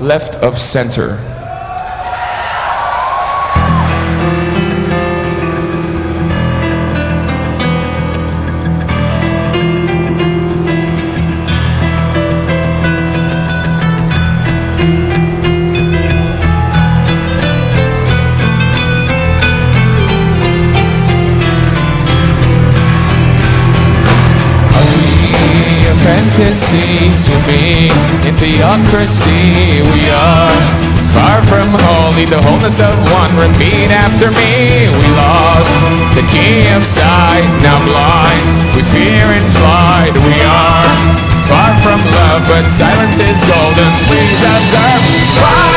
left of center. seems to be. In theocracy we are. Far from holy the wholeness of one repeat after me. We lost the key of sight now blind. We fear and flight, we are. Far from love but silence is golden. Please observe. Fire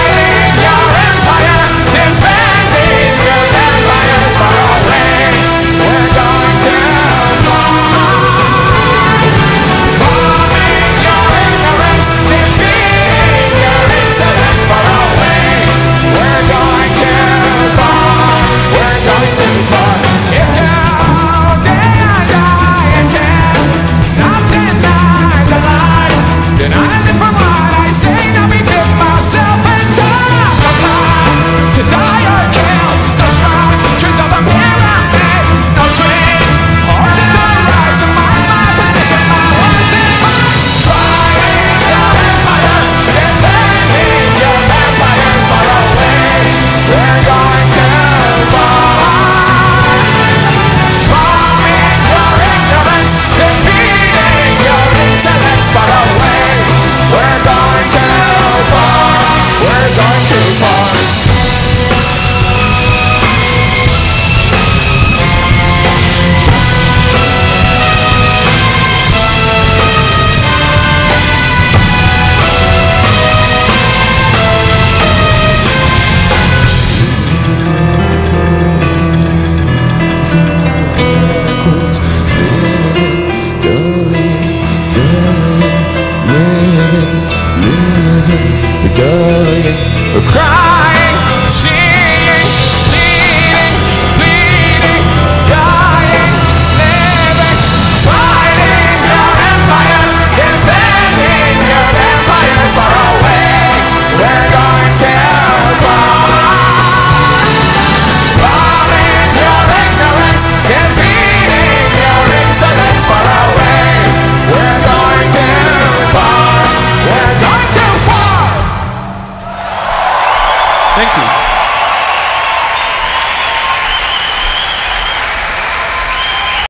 joy. Cry